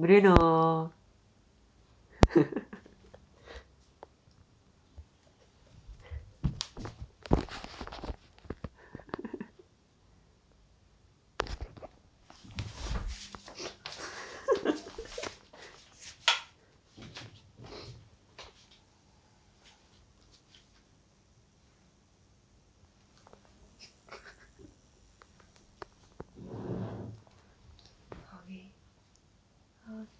ブルーノー。out